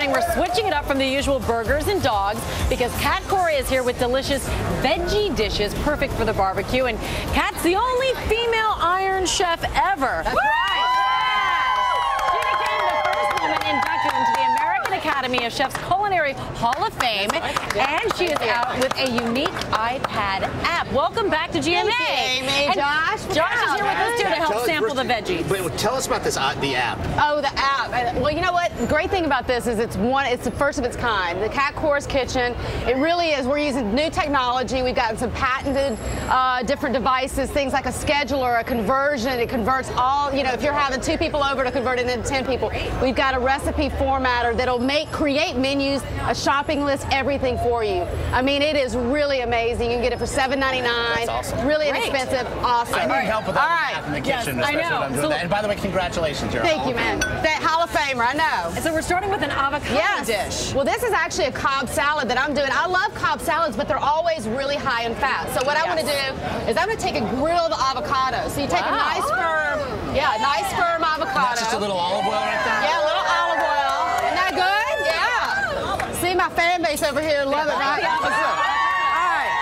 morning, we're switching it up from the usual burgers and dogs because Cat Cora is here with delicious veggie dishes, perfect for the barbecue. And Cat's the only female Iron Chef ever. That's right. She became the first woman inducted into the American Academy of Chefs Culinary Hall of Fame, and she is out with a unique iPad app. Welcome back to GMA. Thank you, Amy, Josh. Josh is here with us too to help us- sample the veggies. Wait, tell us about this uh, the app. Oh, the app. Well, you know what? The great thing about this is it's one. It's the first of its kind. The Cat Cora's Kitchen. It really is. We're using new technology. We've got some patented uh, different devices, things like a scheduler, a conversion. It converts all. You know, if you're having two people over to convert it into ten people, we've got a recipe formatter that'll make create menus, a shopping list, everything for you. I mean, it is really amazing. You can get it for $7.99. That's awesome. Really Great. inexpensive. Awesome. I need help with All that right. in the Yes, kitchen, I especially know. when I'm doing So- that. And by the way, congratulations, you're a Thank Hall you, of man. Famer. That Hall of Famer, I know. So we're starting with an avocado Yes. dish. Well, this is actually a Cobb salad that I'm doing. I love Cobb salads, but they're always really high in fat. So what I want to do is I'm going to take a grilled avocado. So you take a nice firm, yeah, a nice firm avocado. That's just a little olive oil right there. Yeah, a little olive oil. Isn't that good? Yeah. See my fan base over here, love it, right? All right.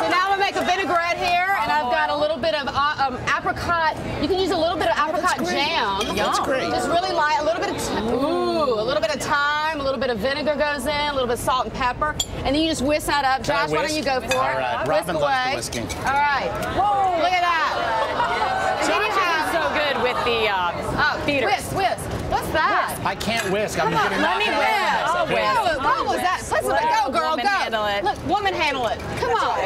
So now I'm gonna make a vinaigrette here, and I've got a little bit of uh, um, apricot. You can use a little bit of apricot jam. That's great. Just really light, a little bit of t- ooh, a little bit of thyme, a little bit of vinegar goes in, a little bit of salt and pepper, and then you just whisk that up. Josh, why don't you go for All it? right, Whisk Robin loves the away. whisking. All right. Whoa! Look at that. The uh, oh, feeders. whisk, whisk. What's that? I can't whisk. I'm Come on, gonna let knock me it whisk. out. I'll Okay. whisk. What, what was that? Let's let Let go, girl. woman go. handle it. Look, woman handle it. Come on.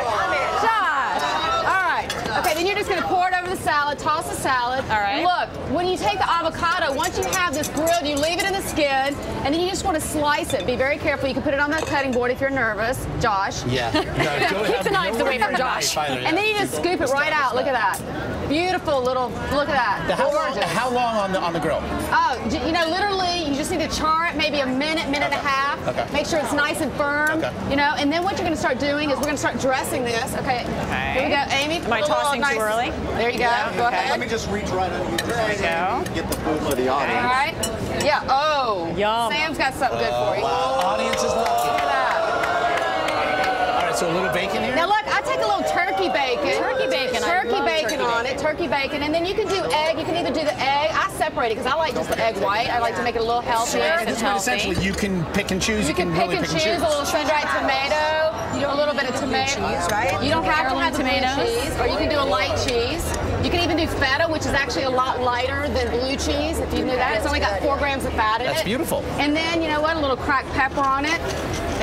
Josh. All right. Okay, then you're just going to pour it over the salad, toss the salad. All right. Look, when you take the avocado, once you have this grilled, you leave it in the skin, and then you just want to slice it. Be very careful. You can put it on the cutting board if you're nervous, Josh. Yeah. yeah go Keep ahead. the knives away from Josh. And then you just scoop it right out. Look at that. Beautiful little, look at that. How long, how long on the on the grill? Oh, you know, literally, you just need to char it maybe a minute, minute and a half. Okay. Make sure it's nice and firm. Okay. You know, and then what you're going to start doing is we're going to start dressing this. Okay. okay. Here we go, Amy. Am I Put a little tossing too early? There you go. Go okay. ahead. Let me just reach right under you. There we go. Get the food for the audience. right. Yeah. Oh. Yum. Sam's got something good for you. Uh, audience is Look a little bacon here. Now look, I take a little turkey bacon. Turkey bacon, Turkey bacon turkey on it. Turkey bacon, and then you can do egg. You can either do the egg. I separate it because I like just the egg white. I like to make it a little healthier. Nice This and way, essentially, you can pick and choose. You can pick really and pick choose a little sun-dried tomato, You do a little bit of tomato. right? You don't have to have the blue tomatoes. cheese, or you can do a light cheese. You can even do feta, which is actually a lot lighter than blue cheese. If you knew that, it's only got four grams of fat in it. That's beautiful. And then you know what? A little cracked pepper on it.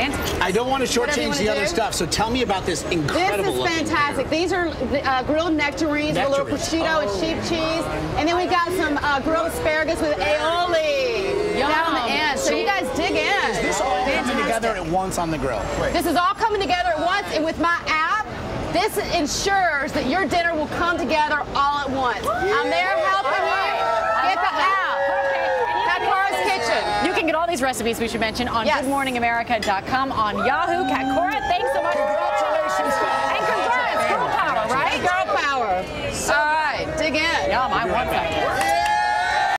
Fantastic. I don't want to shortchange the other stuff, so tell me about this incredible This is fantastic. These are uh, grilled nectarines, with a little Nectarines. prosciutto and sheep cheese, and then we got some uh, grilled asparagus with aioli down the end. So, you guys dig in. Is this all coming together at once on the grill? This is all coming together at once, and with my app, this ensures that your dinner will come together all at once. I'm there helping you. Get the app. Cat Cora's Kitchen. You can get all these recipes we should mention on Yes. goodmorningamerica.com on Yahoo. Cat Cora, thanks so much. Congratulations. And